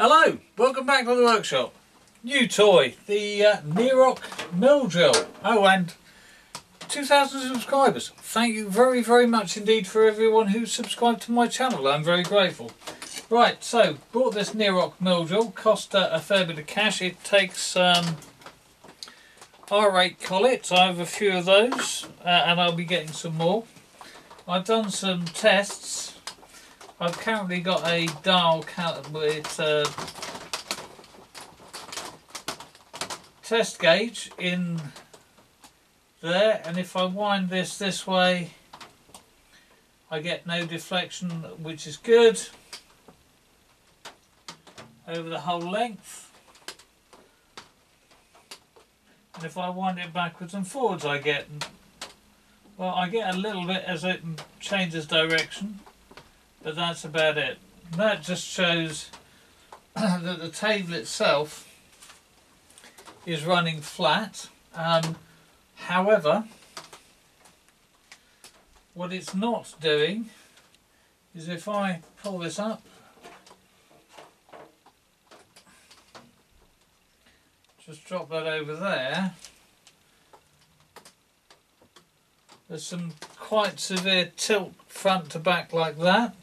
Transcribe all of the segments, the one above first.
Hello, welcome back to the workshop. New toy, the uh, Mill Drill. Oh, and 2,000 subscribers. Thank you very, very much indeed for everyone who's subscribed to my channel. I'm very grateful. Right, so bought this Naerok Mill Drill. Cost uh, a fair bit of cash. It takes um, R8 collets. I have a few of those, uh, and I'll be getting some more. I've done some tests I've currently got a dial count with a test gauge in there and if I wind this this way I get no deflection which is good. Over the whole length. And if I wind it backwards and forwards I get well I get a little bit as it changes direction but that's about it. That just shows that the table itself is running flat. Um, however, what it's not doing is if I pull this up, just drop that over there, there's some quite severe tilt front to back like that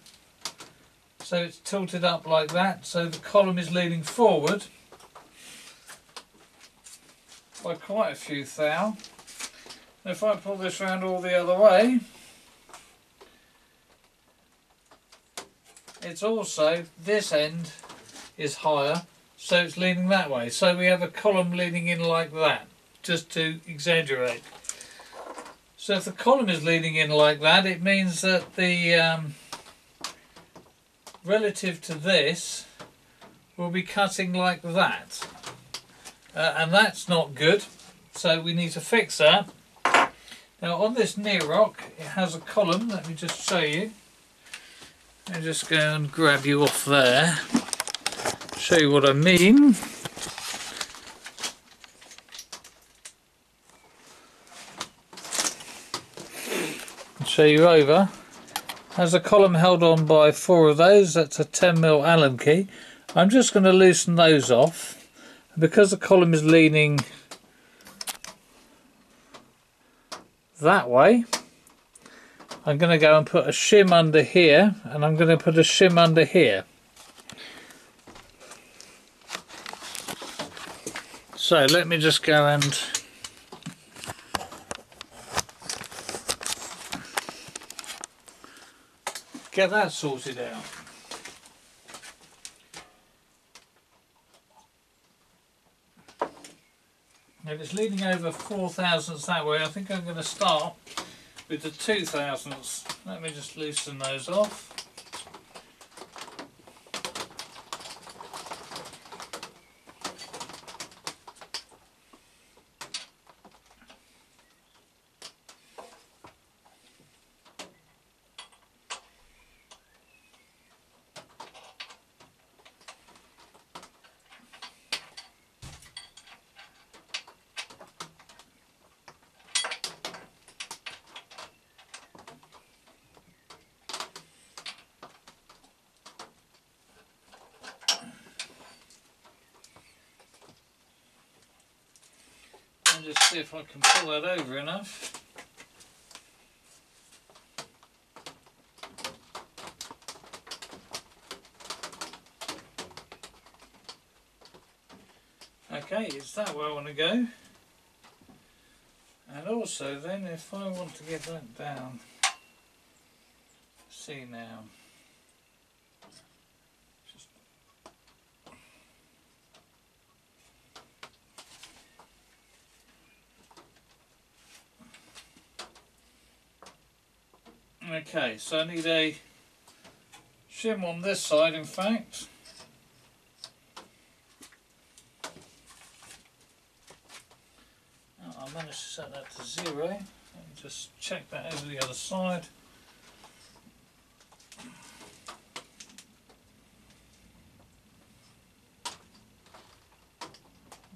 so it's tilted up like that. So the column is leaning forward by quite a few thou. If I pull this round all the other way it's also this end is higher so it's leaning that way. So we have a column leaning in like that just to exaggerate. So if the column is leaning in like that it means that the um, relative to this we'll be cutting like that. Uh, and that's not good. So we need to fix that. Now on this Naerok it has a column. Let me just show you. And just go and grab you off there. Show you what I mean. Show you over has a column held on by four of those. That's a 10mm Allen key. I'm just going to loosen those off. Because the column is leaning that way, I'm going to go and put a shim under here and I'm going to put a shim under here. So let me just go and get that sorted out. If it's leading over four thousandths that way, I think I'm going to start with the two thousandths. Let me just loosen those off. Just see if I can pull that over enough. Okay, it's that way I want to go. And also then if I want to get that down, see now. Okay, so I need a shim on this side in fact. I managed to set that to zero. And just check that over the other side.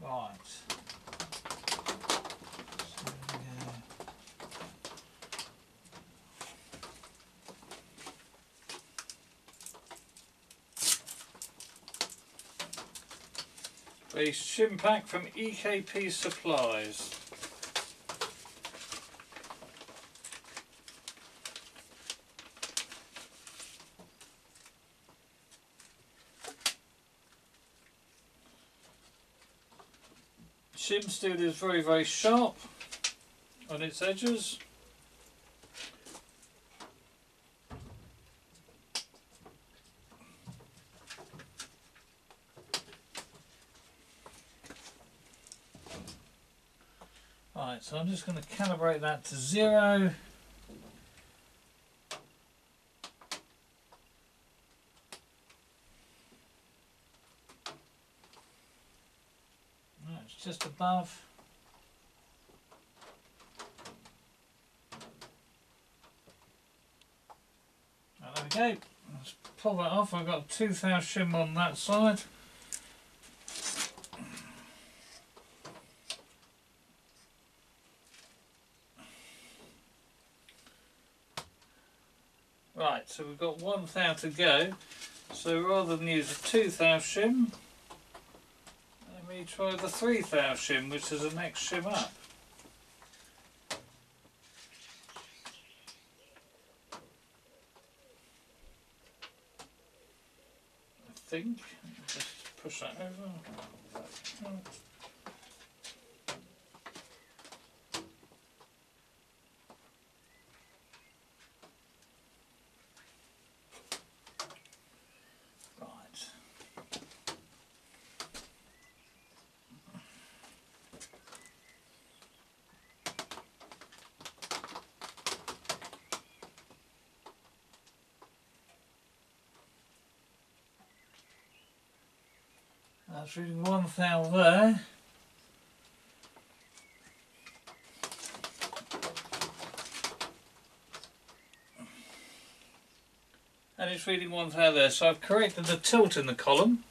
Right. A shim pack from EKP Supplies. Shim steel is very very sharp on its edges. Right, so I'm just going to calibrate that to zero. It's just above. There we go. Let's pull that off. I've got a tooth house shim on that side. Right, so we've got one thou to go. So rather than use a two thou shim, let me try the three thou shim, which is the next shim up. I think. Just push that over. Right. That's reading one thou there. And it's reading one thou there. So I've corrected the tilt in the column.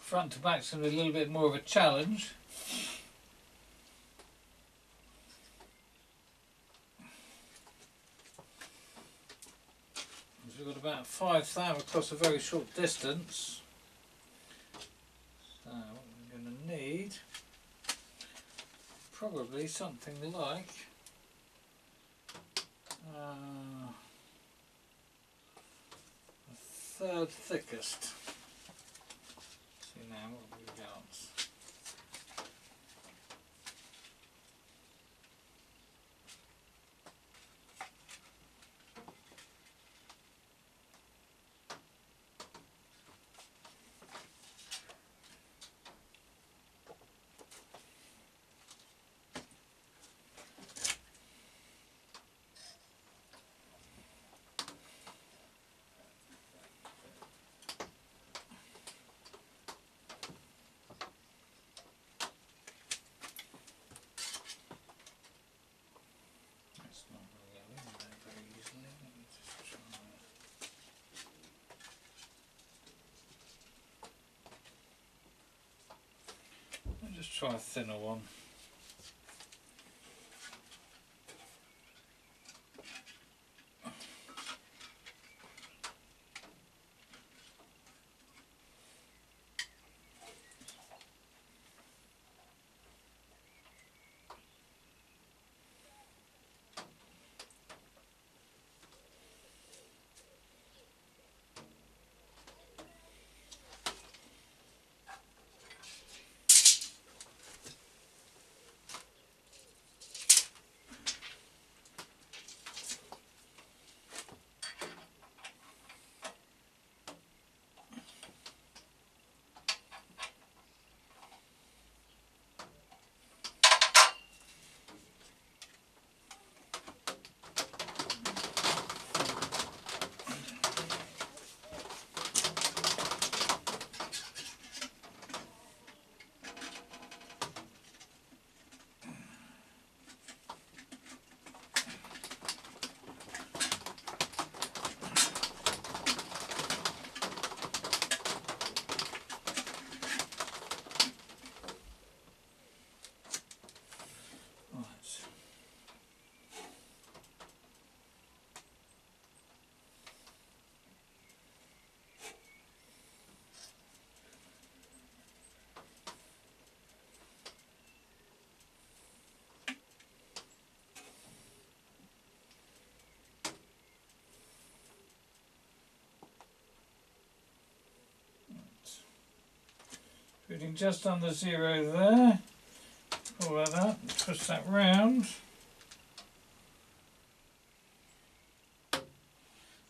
Front to back's going to be a little bit more of a challenge. Because We've got about five thou across a very short distance. So what we're going to need probably something like uh, third thickest. See now what we got. That's not going to go in there very easily. Let me just try. Let me just try a thinner one. Putting just under zero there. Pull that up, push that round.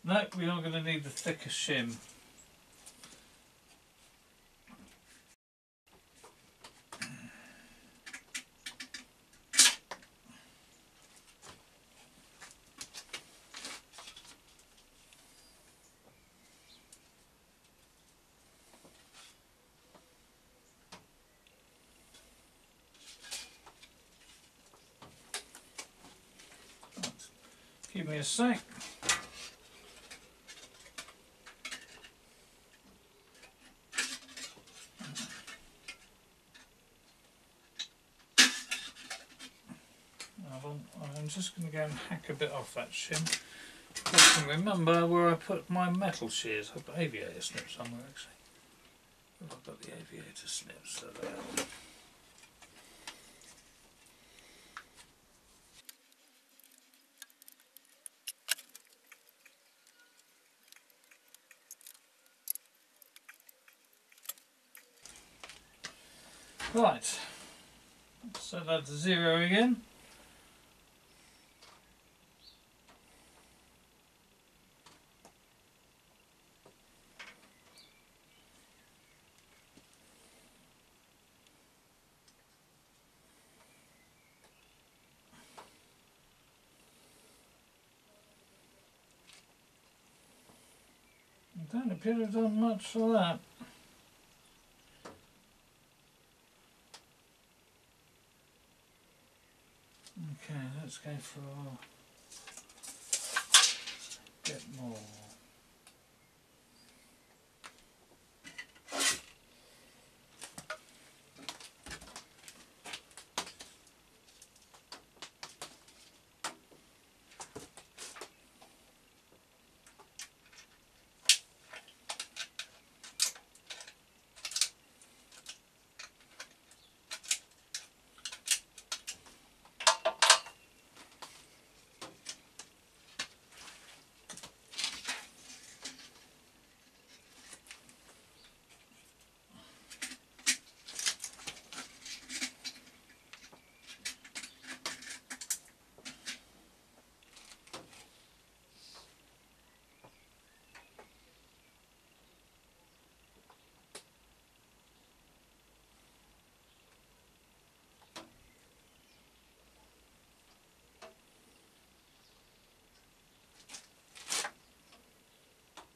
No, we're not going to need the thicker shim. Give me a sec. I'm just going to go and hack a bit off that shim. I can remember where I put my metal shears. I've got aviator snips somewhere actually. I've got the aviator snips, there. Right, set that to zero again. Don't appear to have done much for that. Okay, let's go for a bit more.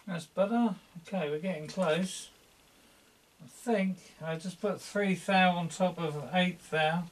That's better. Okay, we're getting close. I think I just put three thou on top of eight thou.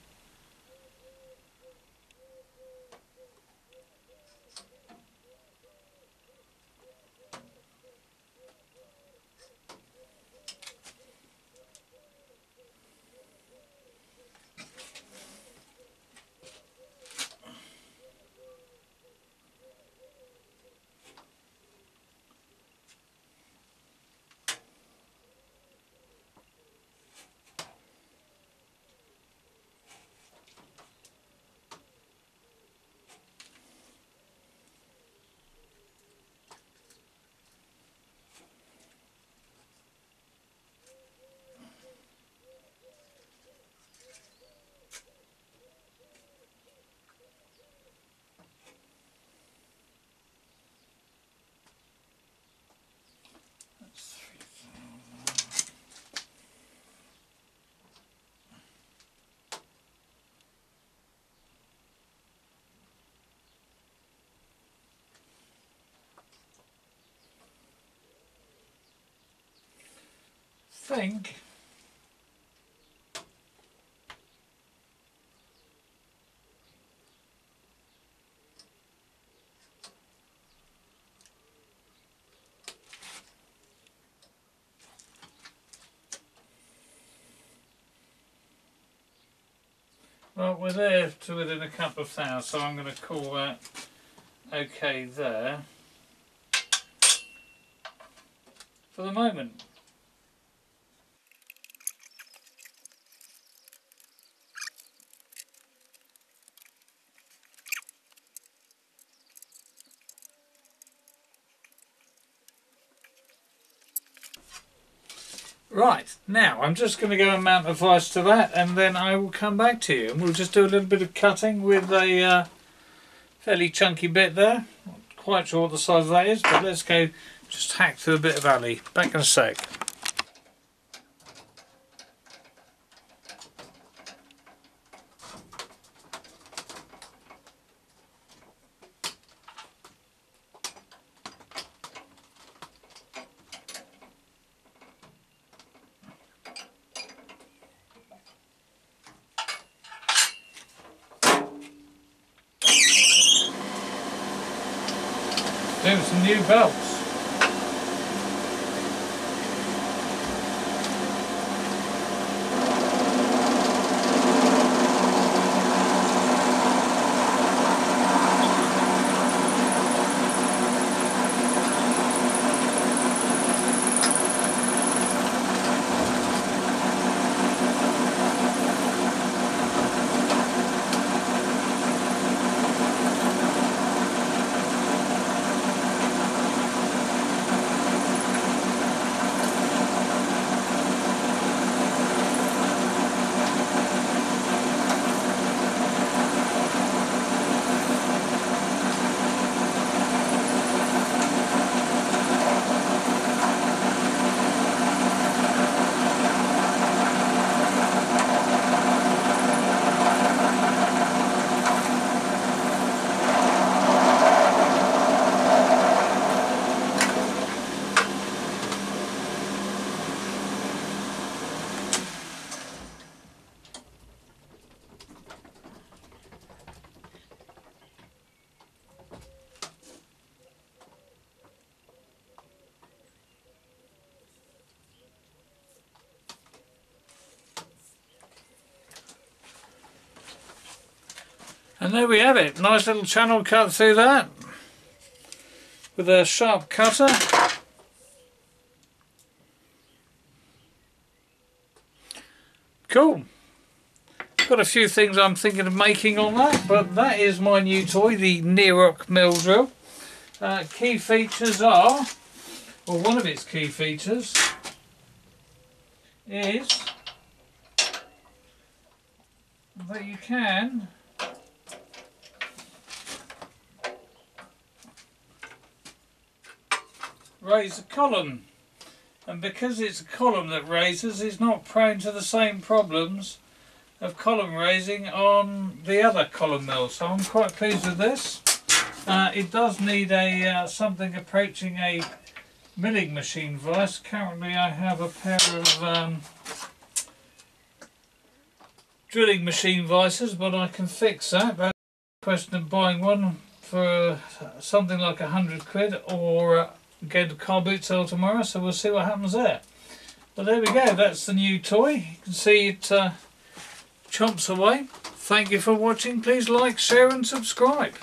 Think Well, we're there to within a couple of thou, so I'm going to call that okay there. For the moment. Right, now I'm just going to go and mount a vise to that and then I will come back to you and we'll just do a little bit of cutting with a uh, fairly chunky bit there. Not quite sure what the size of that is but let's go just hack through a bit of alley. Back in a sec. Doing some And there we have it. Nice little channel cut through that with a sharp cutter. Cool. Got a few things I'm thinking of making on that, but that is my new toy, the Naerok mill drill. Uh, key features are, or one of its key features is that you can raise a column. And because it's a column that raises it's not prone to the same problems of column raising on the other column mill so I'm quite pleased with this. Uh, it does need a uh, something approaching a milling machine vise currently I have a pair of um, drilling machine vices but I can fix that. But question of buying one for something like a hundred quid or uh, go to car boot sale tomorrow, so we'll see what happens there. But there we go, that's the new toy. You can see it uh, chomps away. Thank you for watching. Please like, share and subscribe.